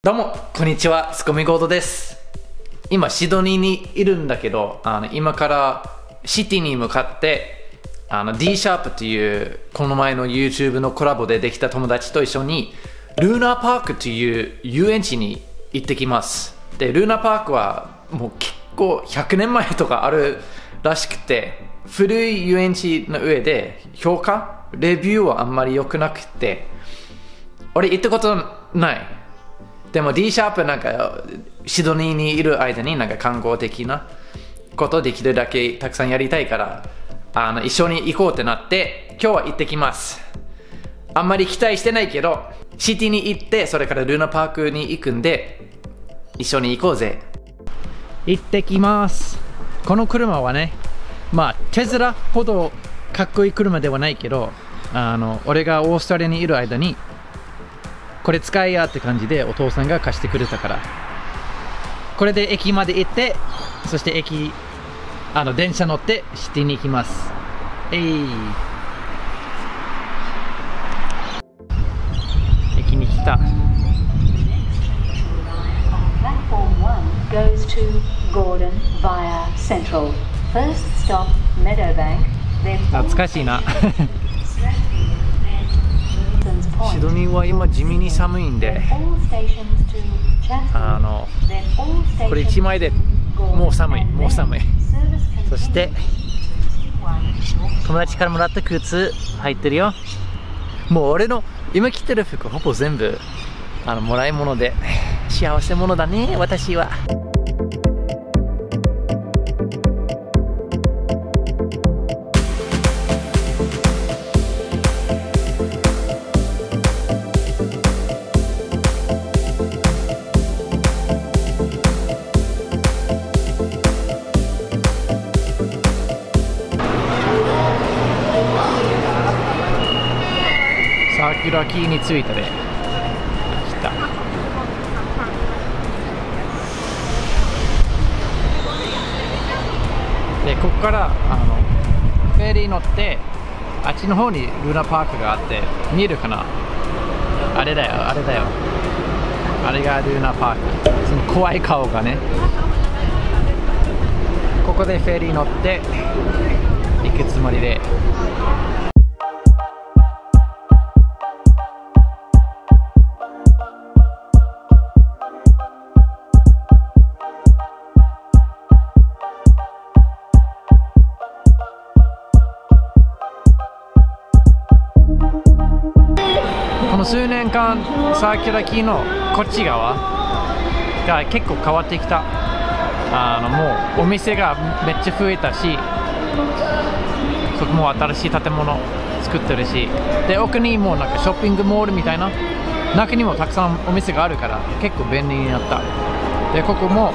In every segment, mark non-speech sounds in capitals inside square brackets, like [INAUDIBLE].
どうも、こんにちは、ツコミゴードです。今、シドニーにいるんだけど、あの今からシティに向かって、あの D シャープという、この前の YouTube のコラボでできた友達と一緒に、ルーナーパークという遊園地に行ってきます。で、ルーナーパークはもう結構100年前とかあるらしくて、古い遊園地の上で評価、レビューはあんまり良くなくて、俺行ったことない。でも D シャープなんかシドニーにいる間になんか観光的なことできるだけたくさんやりたいからあの一緒に行こうってなって今日は行ってきます。あんまり期待してないけどシティに行ってそれからルーナパークに行くんで一緒に行こうぜ。行ってきます。この車はねまあテスラほどかっこいい車ではないけどあの俺がオーストラリアにいる間にこれ使いやって感じでお父さんが貸してくれたから。これで駅まで行ってそして駅あの電車乗ってシティに行きます。えい。駅に来た。Platform 1 goes to Gordon via Central. First stop Meadowbank, then 懐かしいな [LAUGHS] シドニーは今地味に寒いんであのこれ1枚でもう寒い。もう寒い。そして友達からもらった靴入ってるよ。もう俺の今着てる服ほぼ全部あのもらい物で幸せ者だね私は。サーキュラーキーに着いたで。来た。でここからあのフェリー乗ってあっちの方にルナパークがあって見えるかな？あれだよあれだよ。あれがルーナパーク。その怖い顔がね。ここでフェリー乗って行くつもりで。この数年間サーキュラキーのこっち側が結構変わってきた。あのもうお店がめっちゃ増えたしそこも新しい建物作ってるしで奥にもうなんかショッピングモールみたいな中にもたくさんお店があるから結構便利になった。でここも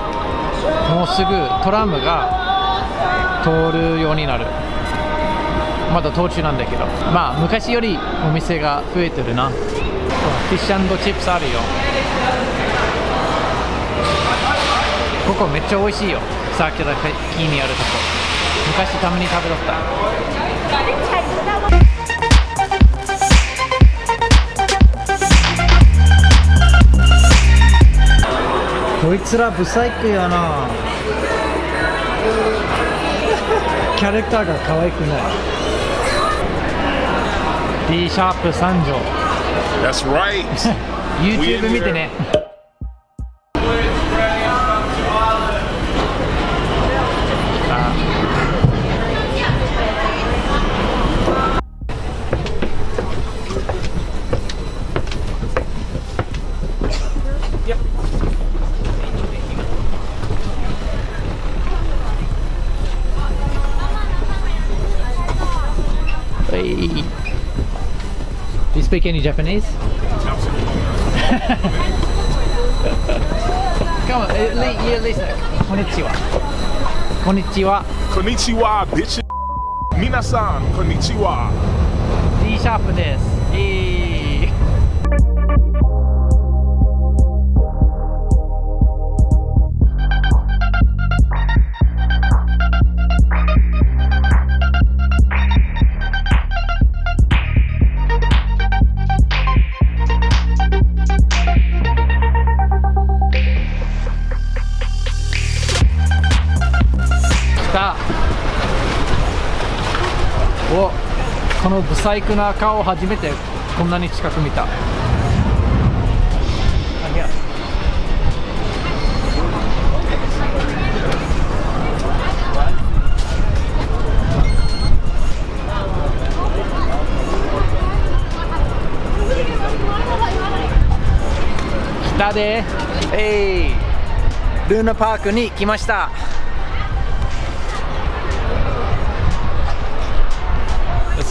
もうすぐトラムが通るようになる。まだ途中なんだけどまあ昔よりお店が増えてるなフィッシュチップスあるよここめっちゃ美味しいよサーキュラーキーにあるとこ昔たまに食べとったこいつらブサイクやなキャラクターが可愛くない D シャープ三条 That's right. [LAUGHS] YouTube 見てねさあはい Do you speak any Japanese? Come on, uh, li- you listen. こんにちは。こんにちは。Konnichiwa, bitch. Minasan, konnichiwa. D シャープのブサイクな顔を初めてこんなに近く見た。あいや。来たでえい。ルーナパークに来ました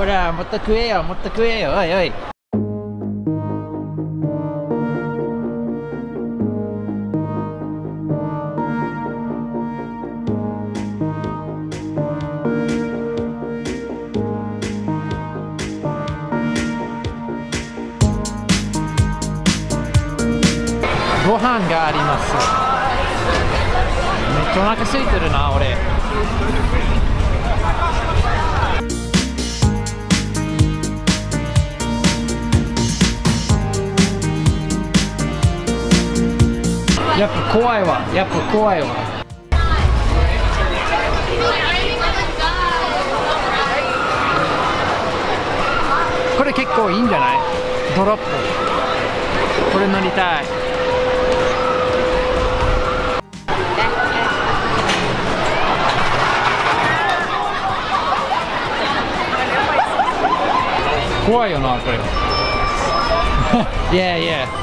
ほらもっと食えよもっと食えよ。おいおい。ご飯があります。めっちゃお腹空いてるな俺。怖いわ。やっぱ怖いわ。これ結構いいんじゃない？ドロップ。これ乗りたい。怖いよなこれ。[LAUGHS] Yeah yeah.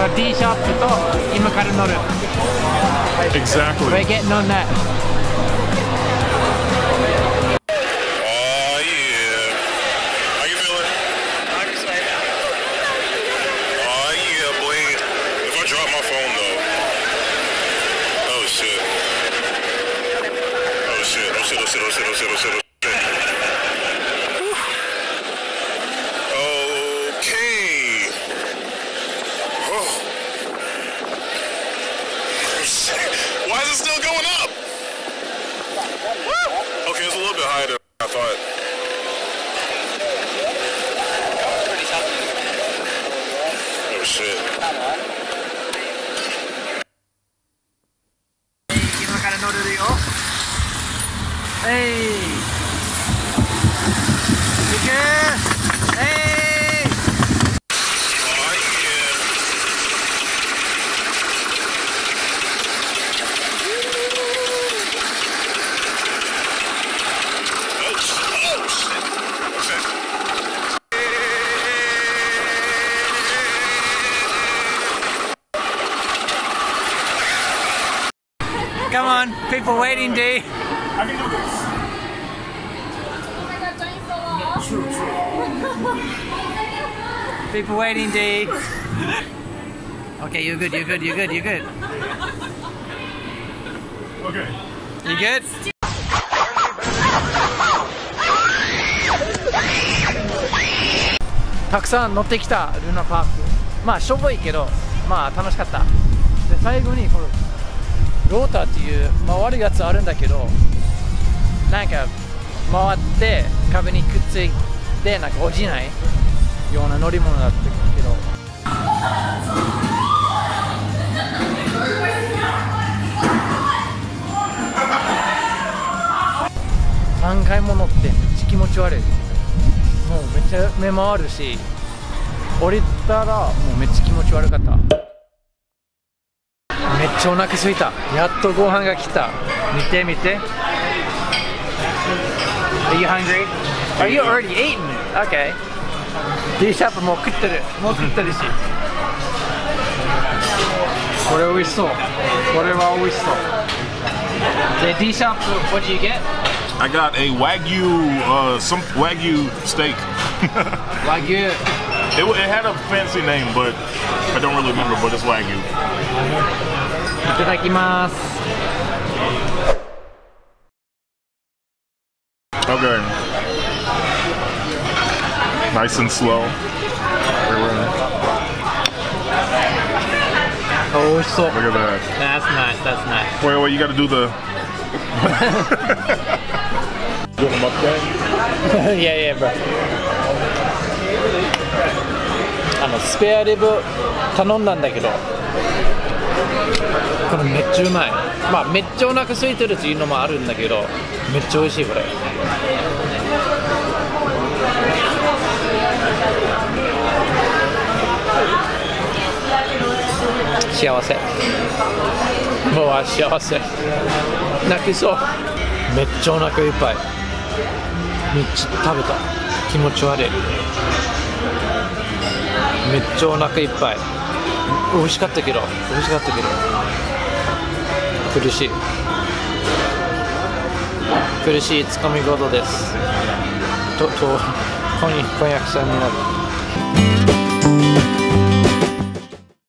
は D ショップと今から乗る Exactly. We're getting on that Oh yeah. How shit. Come on. Hey. People waiting, Dee. I can do this. Oh my god, giant so long. True, true. People waiting, D. Okay, you're good, you're good, you're good, you're good. Okay. You good? たくさん乗ってきたルナパークまあしょぼいけどまあ楽しかったで最後にこれローターっていう回るやつあるんだけどなんか回って壁にくっついてなんか落ちないような乗り物だったけど。3回も乗ってめっちゃ気持ち悪い。もうめっちゃ目回るし降りたらもうめっちゃ気持ち悪かった。めっちゃお腹空いたやっとご飯が来た見て見て Are you hungry? Are you already eating? Okay D シャープもう食ってるもう食ってるしこれ美味しそうこれは美味しそうで D シャープ what do you get? I got a Wagyu, uh, some Wagyu steak. 和牛 It, it had a fancy name, but I don't really remember, but it's Wagyu. いただきます Okay. Nice and slow. 美味しそう Look at that. That's nice that's nice Wait, wait, you gotta do the. Doing a mukbang? いやいや、bro あのスペアリブ頼んだんだけどこれめっちゃうまいまあめっちゃお腹空いてるっていうのもあるんだけどめっちゃ美味しいこれ。幸せ。もう幸せ。泣きそう。めっちゃお腹いっぱい。めっちゃ食べた。気持ち悪い。めっちゃお腹いっぱい。美味しかったけど。美味しかったけど。苦しい。苦しいつかみ事です。とと婚婚約者になる。